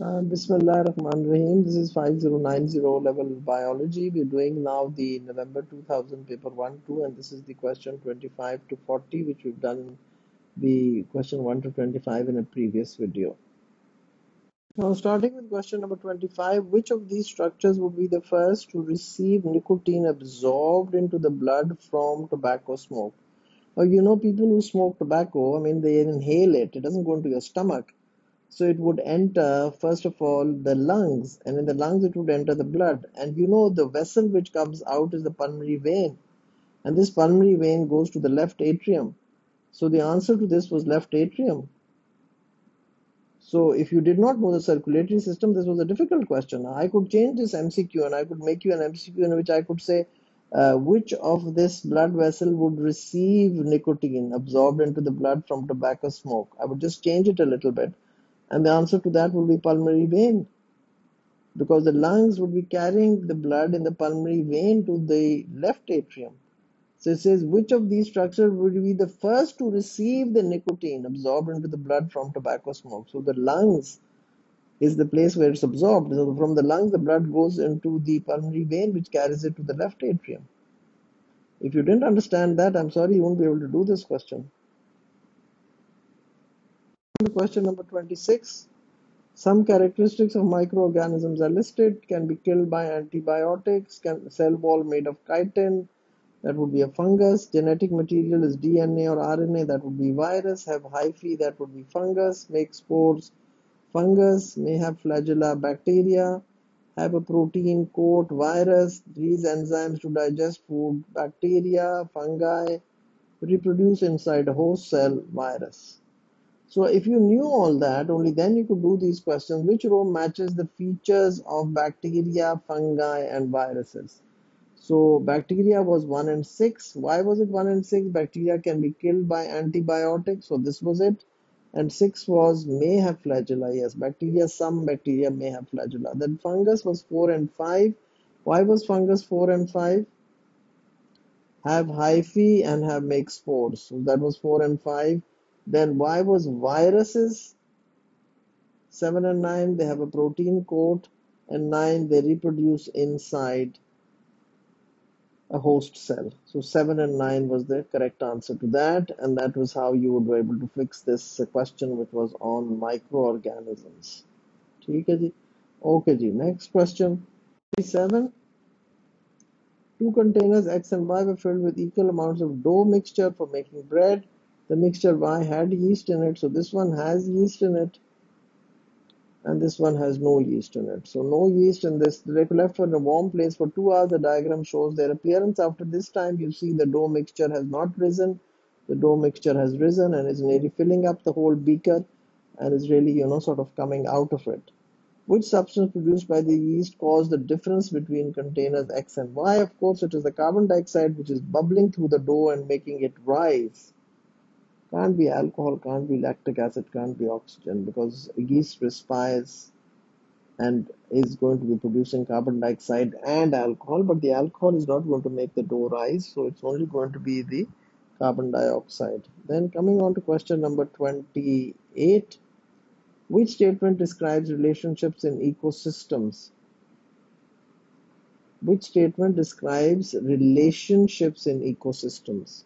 Uh, Bismillah Rahman Rahim. This is 5090 level biology. We're doing now the November 2000 paper 1 2, and this is the question 25 to 40, which we've done the question 1 to 25 in a previous video. Now, starting with question number 25, which of these structures would be the first to receive nicotine absorbed into the blood from tobacco smoke? Well, you know, people who smoke tobacco, I mean, they inhale it, it doesn't go into your stomach so it would enter, first of all, the lungs, and in the lungs it would enter the blood. And you know, the vessel which comes out is the pulmonary vein, and this pulmonary vein goes to the left atrium. So the answer to this was left atrium. So if you did not know the circulatory system, this was a difficult question. I could change this MCQ and I could make you an MCQ in which I could say uh, which of this blood vessel would receive nicotine absorbed into the blood from tobacco smoke. I would just change it a little bit and the answer to that will be pulmonary vein. Because the lungs would be carrying the blood in the pulmonary vein to the left atrium. So it says, which of these structures would be the first to receive the nicotine absorbed into the blood from tobacco smoke? So the lungs is the place where it's absorbed. So from the lungs, the blood goes into the pulmonary vein, which carries it to the left atrium. If you didn't understand that, I'm sorry you won't be able to do this question. Question number 26. Some characteristics of microorganisms are listed. Can be killed by antibiotics. Can cell wall made of chitin. That would be a fungus. Genetic material is DNA or RNA. That would be virus. Have hyphae. That would be fungus. Make spores. Fungus may have flagella bacteria. Have a protein coat virus. These enzymes to digest food. Bacteria, fungi. Reproduce inside a host cell virus. So if you knew all that, only then you could do these questions. Which row matches the features of bacteria, fungi, and viruses? So bacteria was 1 and 6. Why was it 1 and 6? Bacteria can be killed by antibiotics. So this was it. And 6 was may have flagella. Yes, bacteria, some bacteria may have flagella. Then fungus was 4 and 5. Why was fungus 4 and 5? Have hyphae and have make spores. So that was 4 and 5. Then why was viruses 7 and 9 they have a protein coat and 9 they reproduce inside a host cell. So 7 and 9 was the correct answer to that and that was how you would be able to fix this question which was on microorganisms. Okay ji. Next question. 7. Two containers X and Y were filled with equal amounts of dough mixture for making bread the mixture Y had yeast in it. So this one has yeast in it. And this one has no yeast in it. So no yeast in this. They left for a warm place for two hours. The diagram shows their appearance. After this time, you see the dough mixture has not risen. The dough mixture has risen and is nearly filling up the whole beaker and is really, you know, sort of coming out of it. Which substance produced by the yeast caused the difference between containers X and Y? Of course, it is the carbon dioxide which is bubbling through the dough and making it rise. Can't be alcohol, can't be lactic acid, can't be oxygen because yeast respires and is going to be producing carbon dioxide and alcohol, but the alcohol is not going to make the dough rise, so it's only going to be the carbon dioxide. Then coming on to question number 28. Which statement describes relationships in ecosystems? Which statement describes relationships in ecosystems?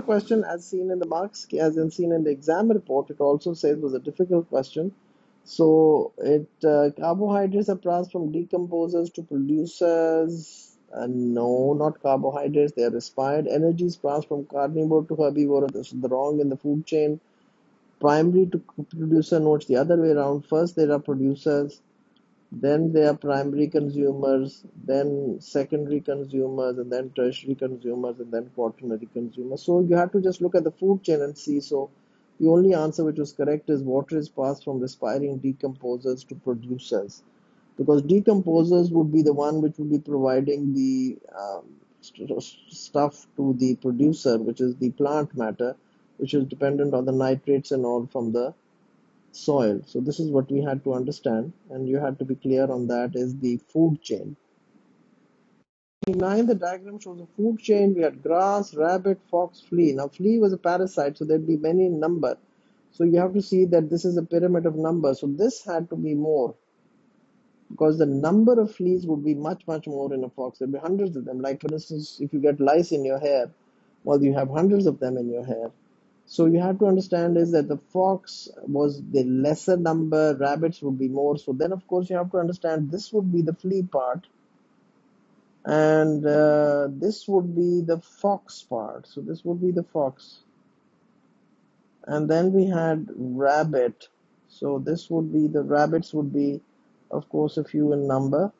Question as seen in the marks, as in seen in the exam report, it also says was a difficult question. So it uh, carbohydrates are passed from decomposers to producers. Uh, no, not carbohydrates. They are respired. Energy is passed from carnivore to herbivore. This is the wrong in the food chain. Primary to producer. Notes the other way around. First, there are producers then they are primary consumers, then secondary consumers, and then tertiary consumers, and then quaternary consumers. So you have to just look at the food chain and see. So the only answer which was correct is water is passed from respiring decomposers to producers, because decomposers would be the one which would be providing the um, stuff to the producer, which is the plant matter, which is dependent on the nitrates and all from the soil. So this is what we had to understand and you had to be clear on that is the food chain. Nine, the diagram shows a food chain. We had grass, rabbit, fox, flea. Now flea was a parasite, so there'd be many in number. So you have to see that this is a pyramid of numbers. So this had to be more because the number of fleas would be much, much more in a fox. There'd be hundreds of them. Like, for instance, if you get lice in your hair, well, you have hundreds of them in your hair. So you have to understand is that the fox was the lesser number, rabbits would be more. So then, of course, you have to understand this would be the flea part, and uh, this would be the fox part. So this would be the fox, and then we had rabbit. So this would be the rabbits would be, of course, a few in number.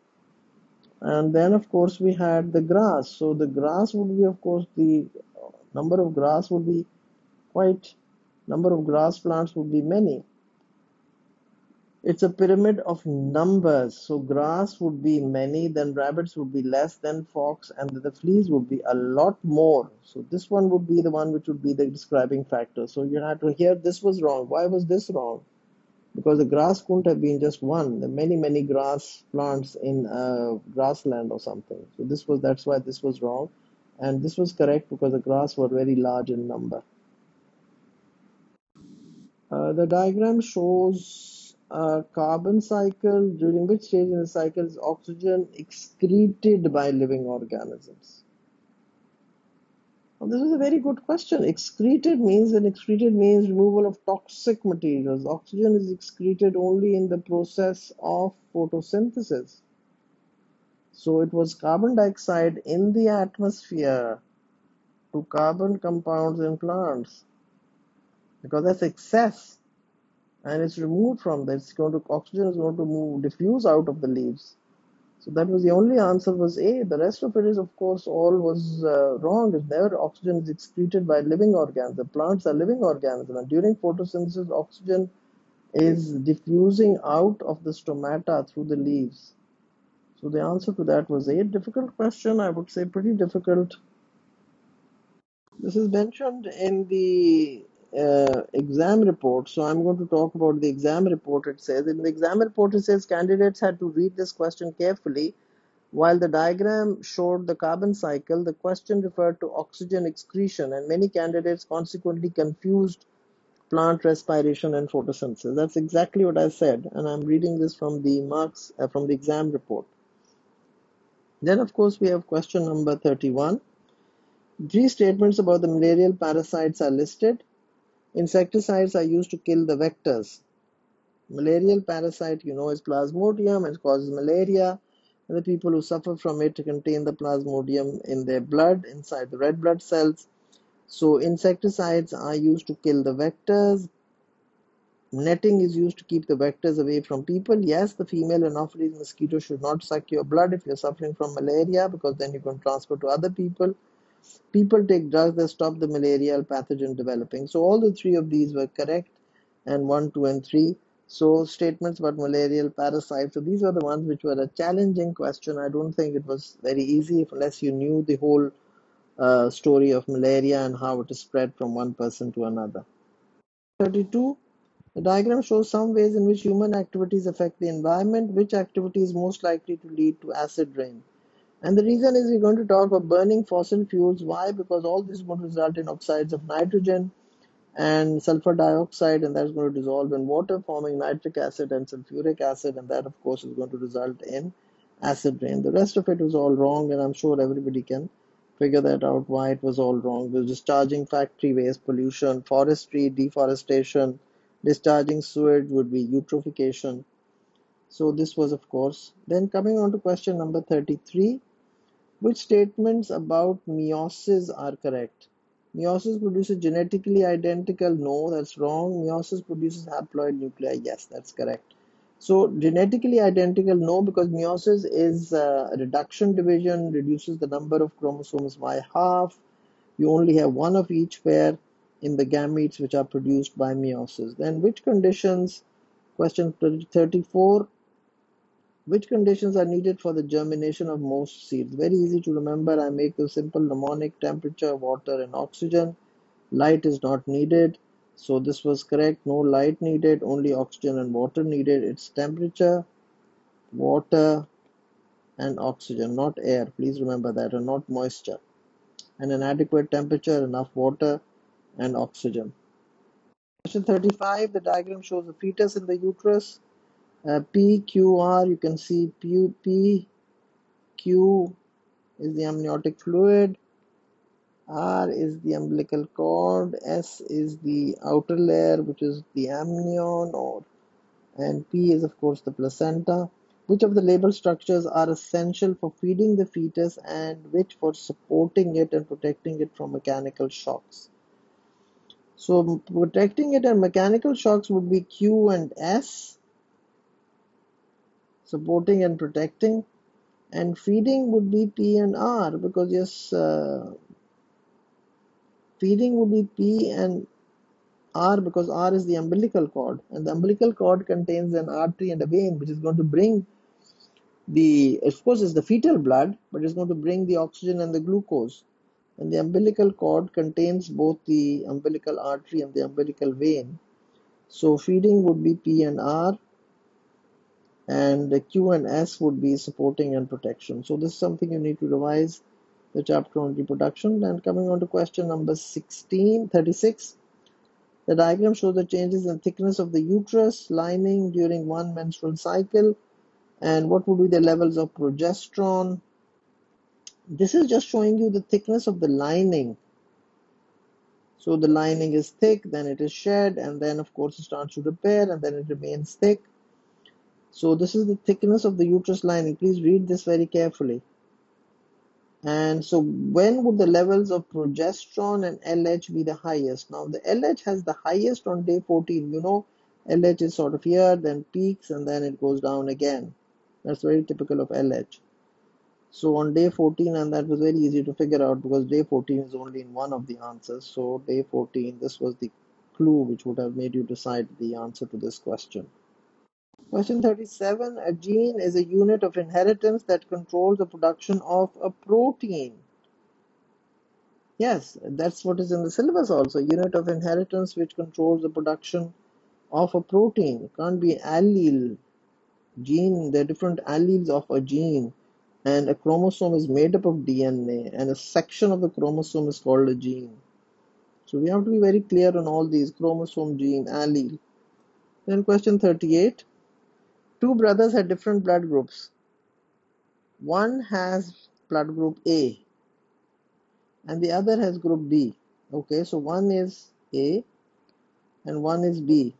And then, of course, we had the grass. So the grass would be, of course, the number of grass would be quite number of grass plants would be many. It's a pyramid of numbers. So grass would be many, then rabbits would be less, than fox, and the fleas would be a lot more. So this one would be the one which would be the describing factor. So you have to hear this was wrong. Why was this wrong? Because the grass couldn't have been just one. There are many, many grass plants in uh, grassland or something. So this was that's why this was wrong. And this was correct because the grass were very large in number. Uh, the diagram shows a carbon cycle during which stage in the cycle is oxygen excreted by living organisms. Well, this is a very good question. Excreted means and excreted means removal of toxic materials. Oxygen is excreted only in the process of photosynthesis. So it was carbon dioxide in the atmosphere to carbon compounds in plants because that's excess and it's removed from that. It's going to oxygen is going to move diffuse out of the leaves. So that was the only answer was A. The rest of it is of course all was uh, wrong. It's never oxygen is excreted by living organisms. The plants are living organisms and during photosynthesis oxygen is diffusing out of the stomata through the leaves. So the answer to that was A. Difficult question, I would say pretty difficult. This is mentioned in the uh, exam report. So I'm going to talk about the exam report. It says in the exam report it says candidates had to read this question carefully. While the diagram showed the carbon cycle, the question referred to oxygen excretion, and many candidates consequently confused plant respiration and photosynthesis. That's exactly what I said, and I'm reading this from the marks uh, from the exam report. Then, of course, we have question number 31. Three statements about the malarial parasites are listed. Insecticides are used to kill the vectors. Malarial parasite, you know, is plasmodium and causes malaria. And the people who suffer from it contain the plasmodium in their blood, inside the red blood cells. So insecticides are used to kill the vectors. Netting is used to keep the vectors away from people. Yes, the female Anopheles mosquito should not suck your blood if you're suffering from malaria because then you can transfer to other people people take drugs that stop the malarial pathogen developing. So all the three of these were correct, and one, two, and three. So statements about malarial parasites. So these are the ones which were a challenging question. I don't think it was very easy unless you knew the whole uh, story of malaria and how it is spread from one person to another. 32. The diagram shows some ways in which human activities affect the environment. Which activity is most likely to lead to acid rain? And the reason is we're going to talk about burning fossil fuels. Why? Because all this is going to result in oxides of nitrogen and sulfur dioxide, and that's going to dissolve in water, forming nitric acid and sulfuric acid, and that, of course, is going to result in acid rain. The rest of it was all wrong, and I'm sure everybody can figure that out why it was all wrong. The discharging factory waste, pollution, forestry, deforestation, discharging sewage would be eutrophication. So this was, of course. Then coming on to question number 33. Which statements about meiosis are correct? Meiosis produces genetically identical. No, that's wrong. Meiosis produces haploid nuclei. Yes, that's correct. So genetically identical, no, because meiosis is reduction division, reduces the number of chromosomes by half. You only have one of each pair in the gametes which are produced by meiosis. Then which conditions? Question 34 which conditions are needed for the germination of most seeds? Very easy to remember. I make a simple mnemonic temperature, water, and oxygen. Light is not needed. So this was correct. No light needed, only oxygen and water needed. It's temperature, water, and oxygen, not air. Please remember that, and not moisture. And an adequate temperature, enough water, and oxygen. Question 35, the diagram shows a fetus in the uterus. Uh, P, Q, R, you can see P, P, Q is the amniotic fluid, R is the umbilical cord, S is the outer layer, which is the amnion, or and P is, of course, the placenta. Which of the labeled structures are essential for feeding the fetus and which for supporting it and protecting it from mechanical shocks? So protecting it and mechanical shocks would be Q and S, supporting and protecting, and feeding would be P and R because yes, uh, feeding would be P and R because R is the umbilical cord, and the umbilical cord contains an artery and a vein which is going to bring the, of course, it's the fetal blood, but it's going to bring the oxygen and the glucose. And the umbilical cord contains both the umbilical artery and the umbilical vein. So feeding would be P and R, and the Q and S would be supporting and protection. So this is something you need to revise the chapter on reproduction. And coming on to question number 16, 36. The diagram shows the changes in thickness of the uterus lining during one menstrual cycle and what would be the levels of progesterone. This is just showing you the thickness of the lining. So the lining is thick, then it is shed, and then of course it starts to repair, and then it remains thick. So this is the thickness of the uterus lining. Please read this very carefully. And so when would the levels of progesterone and LH be the highest? Now the LH has the highest on day 14. You know, LH is sort of here, then peaks, and then it goes down again. That's very typical of LH. So on day 14, and that was very easy to figure out because day 14 is only in one of the answers. So day 14, this was the clue which would have made you decide the answer to this question. Question 37. A gene is a unit of inheritance that controls the production of a protein. Yes, that's what is in the syllabus also. Unit of inheritance which controls the production of a protein. It can't be allele gene, there are different alleles of a gene, and a chromosome is made up of DNA, and a section of the chromosome is called a gene. So we have to be very clear on all these chromosome, gene, allele. Then question 38. Two brothers had different blood groups. One has blood group A and the other has group B. Okay, so one is A and one is B.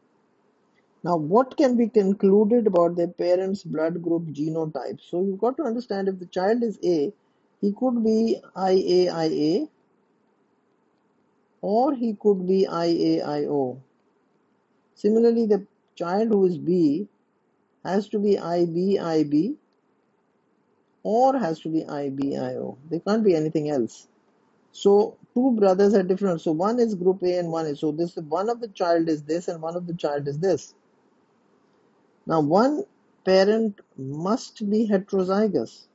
Now, what can be concluded about their parents' blood group genotype? So, you've got to understand if the child is A, he could be IAIA or he could be IAIO. Similarly, the child who is B has to be IBIB or has to be IBIO. They can't be anything else. So two brothers are different. So one is group A and one is so this one of the child is this and one of the child is this. Now, one parent must be heterozygous.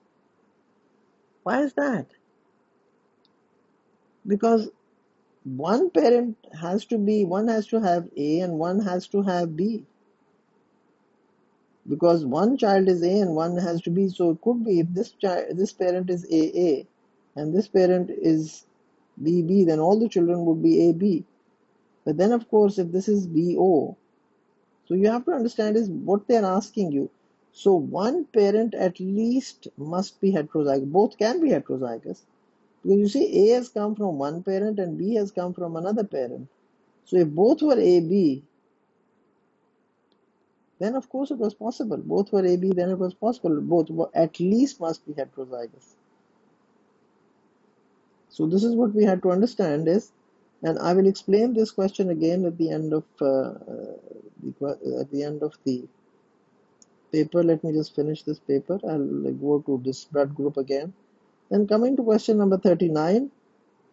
Why is that? Because one parent has to be, one has to have A and one has to have B. Because one child is A and one has to be, so it could be if this child, this parent is AA and this parent is BB, then all the children would be AB. But then, of course, if this is BO, so you have to understand is what they're asking you. So one parent at least must be heterozygous. Both can be heterozygous. Because you see A has come from one parent and B has come from another parent. So if both were AB, then of course it was possible. Both were AB, then it was possible. Both were, at least must be heterozygous. So this is what we had to understand is and I will explain this question again at the end of uh, uh the, at the end of the paper. Let me just finish this paper. I'll go to this blood group again. Then coming to question number 39,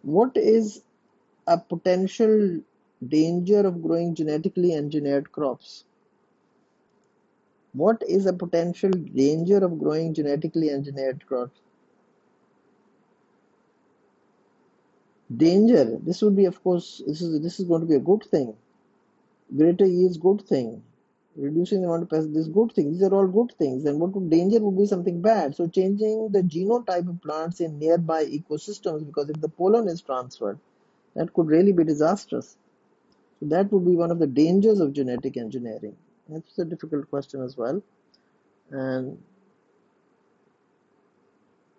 what is a potential danger of growing genetically engineered crops? What is a potential danger of growing genetically engineered crops? danger. This would be of course this is this is going to be a good thing. Greater yields good thing. Reducing the amount of pest this good thing. These are all good things. And what would danger would be something bad. So changing the genotype of plants in nearby ecosystems because if the pollen is transferred that could really be disastrous. So that would be one of the dangers of genetic engineering. That's a difficult question as well. And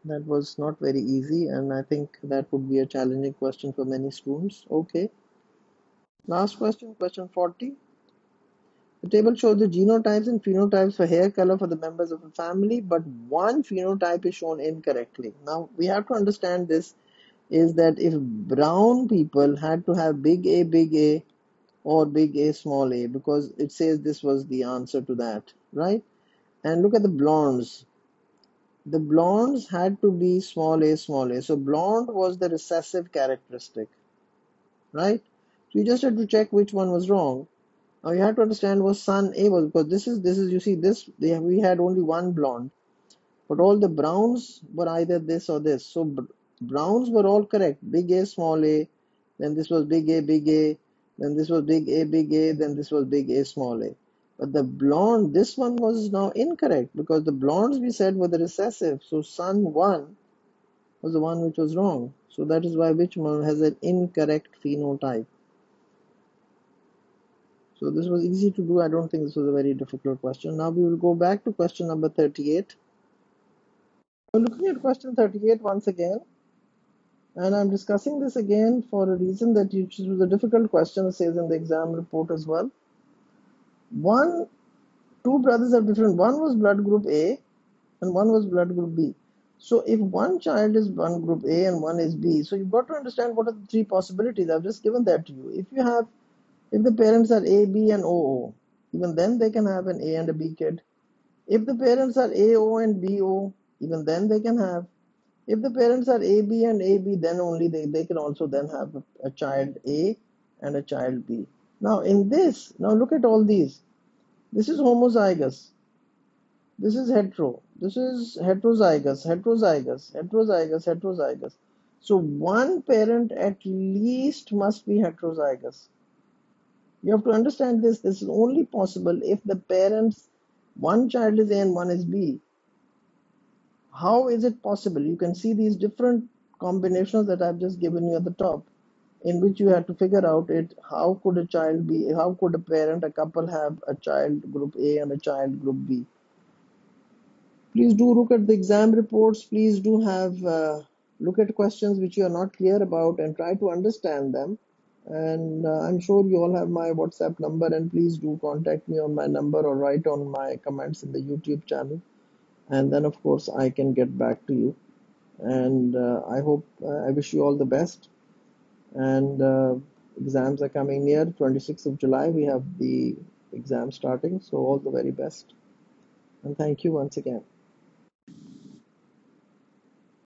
that was not very easy. And I think that would be a challenging question for many students. Okay. Last question, question 40. The table shows the genotypes and phenotypes for hair color for the members of a family, but one phenotype is shown incorrectly. Now, we have to understand this is that if brown people had to have big A, big A, or big A, small a, because it says this was the answer to that, right? And look at the blondes. The blondes had to be small a, small a. So blonde was the recessive characteristic, right? So you just had to check which one was wrong. Now you have to understand was son A was because this is this is you see this they, we had only one blonde, but all the browns were either this or this. So browns were all correct. Big A, small a, then this was big A, big A, then this was big A, big A, then this was big A, small a. But the blonde, this one was now incorrect because the blondes we said were the recessive. So son one was the one which was wrong. So that is why which one has an incorrect phenotype. So this was easy to do. I don't think this was a very difficult question. Now we will go back to question number 38. We're looking at question 38 once again. And I'm discussing this again for a reason that you choose a difficult question, says in the exam report as well. One, two brothers are different. One was blood group A and one was blood group B. So if one child is one group A and one is B, so you've got to understand what are the three possibilities. I've just given that to you. If you have if the parents are A, B, and OO, even then they can have an A and a B kid. If the parents are AO and BO, even then they can have. If the parents are AB and AB, then only they, they can also then have a, a child A and a child B. Now in this, now look at all these. This is homozygous. This is hetero. This is heterozygous, heterozygous, heterozygous, heterozygous. So one parent at least must be heterozygous. You have to understand this. This is only possible if the parents, one child is A and one is B. How is it possible? You can see these different combinations that I've just given you at the top, in which you have to figure out it. How could a child be? How could a parent, a couple, have a child group A and a child group B? Please do look at the exam reports. Please do have uh, look at questions which you are not clear about and try to understand them and uh, i'm sure you all have my whatsapp number and please do contact me on my number or write on my comments in the youtube channel and then of course i can get back to you. And uh, i hope uh, i wish you all the best. And uh, exams are coming near 26th of july. We have the exam starting. So all the very best. And thank you once again